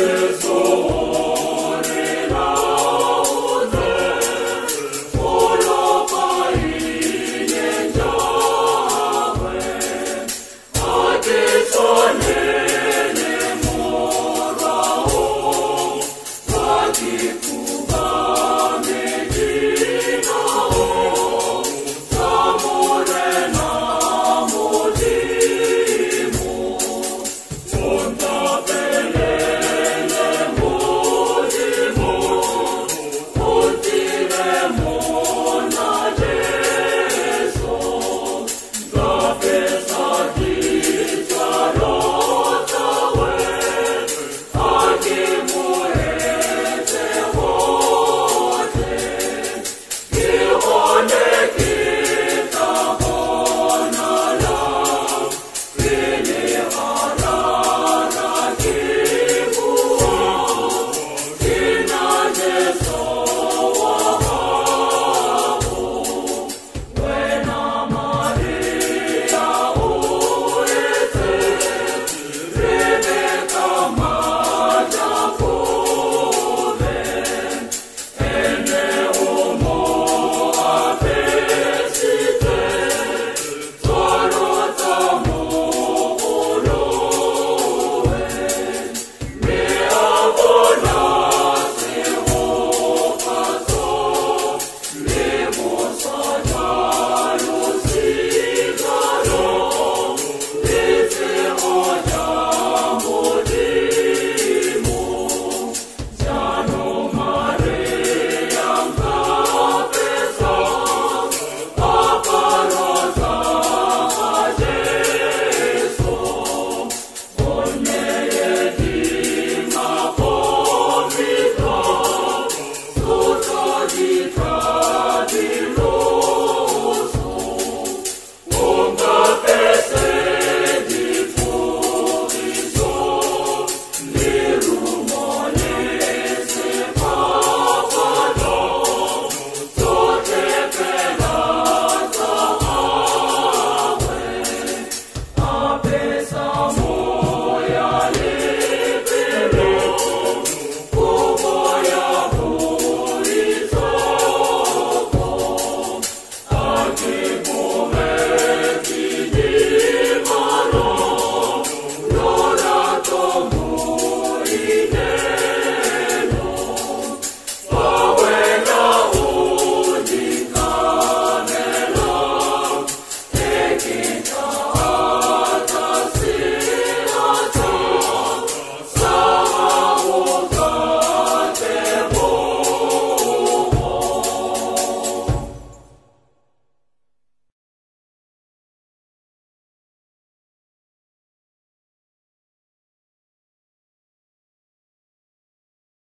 Jesus.